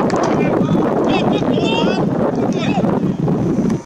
Thank you.